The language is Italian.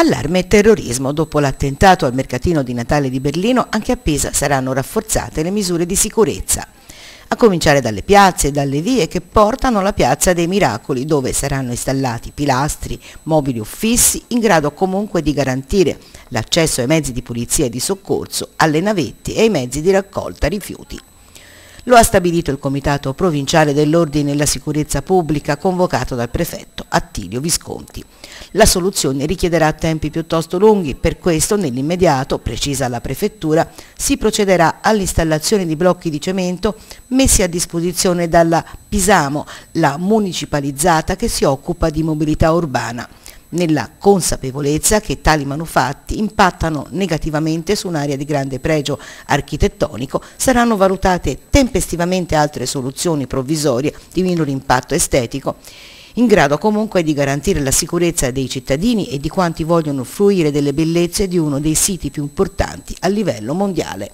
Allarme e terrorismo. Dopo l'attentato al mercatino di Natale di Berlino, anche a Pisa saranno rafforzate le misure di sicurezza. A cominciare dalle piazze e dalle vie che portano alla Piazza dei Miracoli, dove saranno installati pilastri, mobili uffissi, in grado comunque di garantire l'accesso ai mezzi di pulizia e di soccorso, alle navette e ai mezzi di raccolta rifiuti. Lo ha stabilito il Comitato Provinciale dell'Ordine e la Sicurezza Pubblica convocato dal prefetto Attilio Visconti. La soluzione richiederà tempi piuttosto lunghi, per questo nell'immediato, precisa la Prefettura, si procederà all'installazione di blocchi di cemento messi a disposizione dalla Pisamo, la municipalizzata che si occupa di mobilità urbana nella consapevolezza che tali manufatti impattano negativamente su un'area di grande pregio architettonico, saranno valutate tempestivamente altre soluzioni provvisorie di minore impatto estetico, in grado comunque di garantire la sicurezza dei cittadini e di quanti vogliono fruire delle bellezze di uno dei siti più importanti a livello mondiale.